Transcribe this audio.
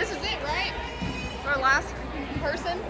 This is it, right? Our last person.